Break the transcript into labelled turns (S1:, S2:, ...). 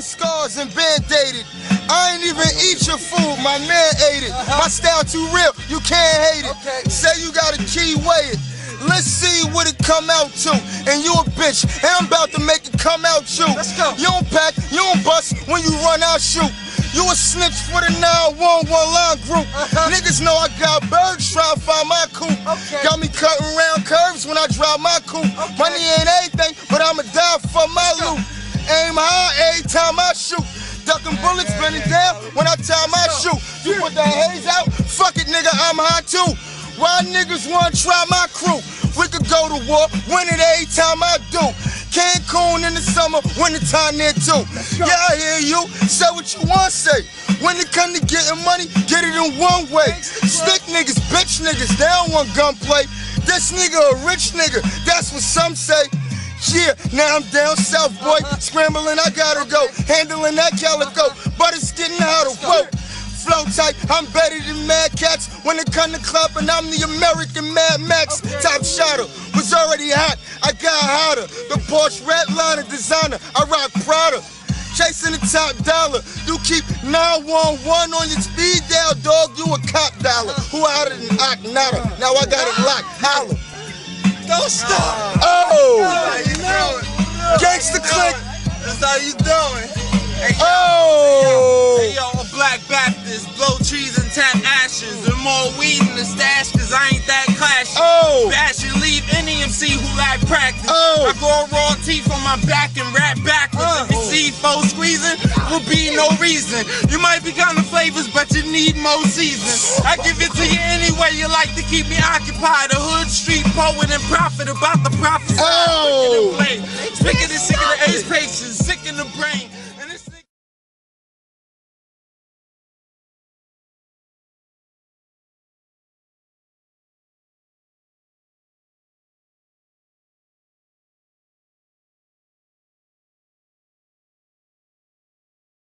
S1: and scars and band-aided. I ain't even eat your food, my man ate it. My style too real, you can't hate it.
S2: Okay.
S1: Say you got a key, weigh it. Let's see what it come out to. And you a bitch, and I'm about to make it come out you.
S2: Let's go.
S1: You don't pack, you don't bust when you run out shoot. You a snitch for the 911 line group.
S2: Uh-huh.
S1: Niggas know I got birds trying to find my coop.
S2: Okay.
S1: Got me cutting round curves when I drive my coupe.
S2: Okay.
S1: Money ain't anything, but I'ma die for my loot. Aim high every time I shoot. Ducking bullets, bending down when I time I shoot. You put that haze out, fuck it, nigga, I'm high too. Why niggas wanna try my crew? We could go to war, win it every time I do. Cancun in the summer, winter time there too. Yeah, I hear you. Say what you want, say. When it come to getting money, get it in one way. Stick niggas, bitch niggas, they don't want gunplay. This nigga a rich nigga, that's what some say. Yeah, now I'm down south, boy. Scrambling, I gotta go. Handling that calico, but it's getting harder. Whoa. Flow tight, I'm better than Mad Cats. When it come to clubbing, I'm the American Mad Max. Top shotter, was already hot, I got hotter. The Porsche red line designer, I rock Prada. Chasing the top dollar, you keep 911 on your speed dial, dog. You a cop dollar. Who hotter than Aknada? Now I got it locked, holla.
S2: Don't stop.
S1: Oh,
S2: doing?
S1: Gangsta click.
S2: That's how you doing. Hey, yo,
S1: oh.
S2: hey, yo, a black Baptist, blow trees and tap ashes, and more weed in the stash, cause I ain't that clashy.
S1: Oh.
S2: Bash and leave any MC who lack practice.
S1: Oh.
S2: I grow raw teeth on my back and rap backwards.
S1: Uh.
S2: If you see foes squeezing, will be no reason. You might be kind of flavors, but you need more season. I give it to you anyway. You like to keep me occupied. A hood street poet and prophet about the prophecy.
S1: Oh.
S2: Sick of in the brain.